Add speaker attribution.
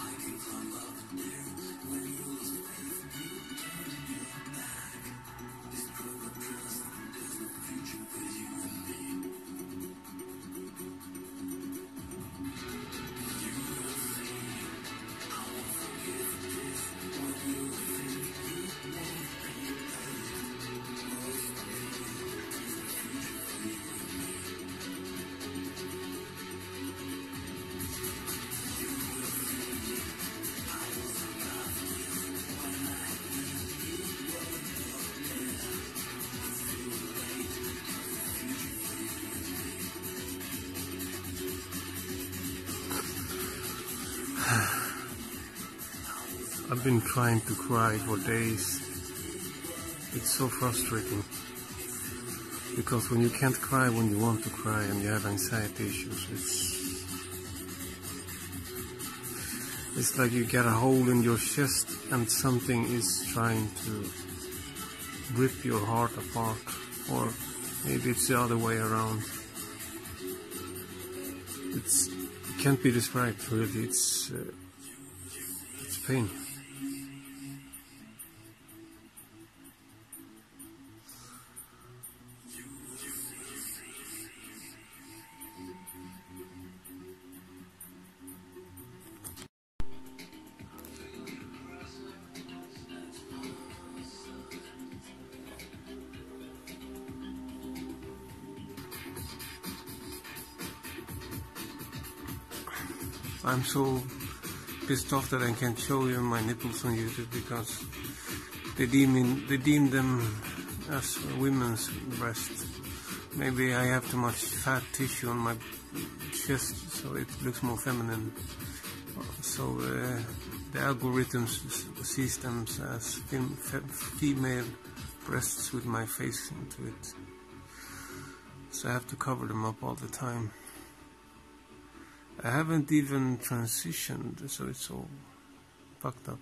Speaker 1: I can climb up there when you lost the path. I've been trying to cry for days. It's so frustrating. Because when you can't cry when you want to cry and you have anxiety issues, it's it's like you get a hole in your chest and something is trying to rip your heart apart or maybe it's the other way around. It's it can't be described really. It's uh, it's pain. I'm so pissed off that I can't show you my nipples on YouTube because they deem in, they deem them as women's breast. Maybe I have too much fat tissue on my chest, so it looks more feminine. So uh, the algorithms sees them as fem female breasts with my face into it. So I have to cover them up all the time. I haven't even transitioned, so it's all fucked up.